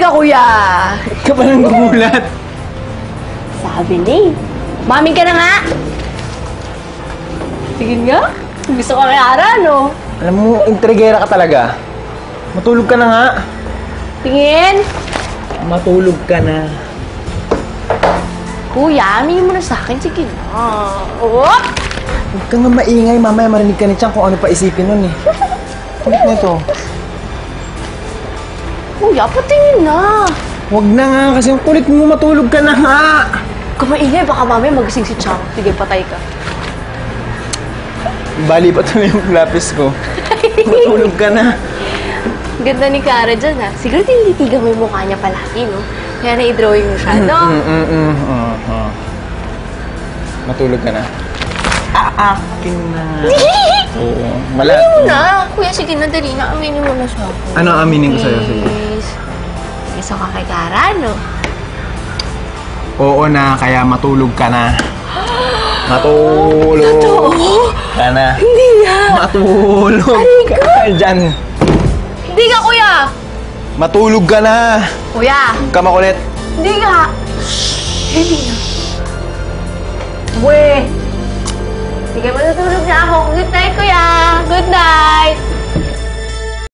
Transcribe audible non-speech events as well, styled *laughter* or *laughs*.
ka, kuya. Ka ba nang gugulat? Sabi ni. Mami ka na nga. Tingin nga. Gusto ka kay Ara, no? Alam mo, intrigera ka talaga. Matulog ka na nga. Tingin. Matulog ka na. Kuya, aminin mo na sa akin. Sige na. Oh. Huwag ka nga maingay, mamaya marinig ka ni Chang kung ano pa isipin nun eh. Kulit mo ito. Kuya, patingin na. Huwag na nga, kasi ang kulit mo, matulog ka na nga. Kamaingay, baka mamaya magising si Chang. Sige, patay ka. Bali pa tuloy yung lapis ko. *laughs* Matulog ka na. Ganda ni Kara dyan, ha? Siguro tinitigan mo yung mukha niya palagi, no? Kaya na-drawing mo siya, no? Mm, mm, mm. Oo, oo. Matulog ka na. Aakin na. *laughs* Oo. Aminin mo na. Kuya, sige na, dali na. Aminin mo na akin. Ano ang aminin ko sa'yo? Sige. Gusto ka kay Kara, no? Oo na, kaya matulog ka na. *gasps* Matulog ka na. Hindi nga. Matulog *laughs* ka na dyan. Hindi nga, kuya. Matulog ka na. Kuya. Huwag ka makulit. Hindi nga. Hindi nga. We. Sige, matutulog na ako. Kuya.